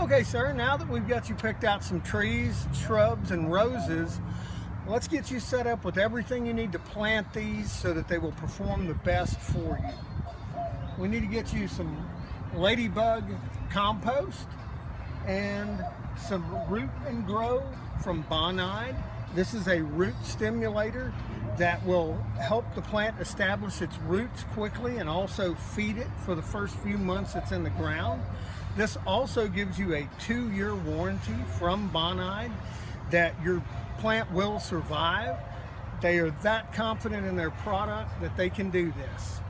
Okay, sir, now that we've got you picked out some trees, shrubs, and roses, let's get you set up with everything you need to plant these so that they will perform the best for you. We need to get you some ladybug compost and some root and grow from Bonide. This is a root stimulator that will help the plant establish its roots quickly and also feed it for the first few months it's in the ground. This also gives you a two-year warranty from Bonide that your plant will survive. They are that confident in their product that they can do this.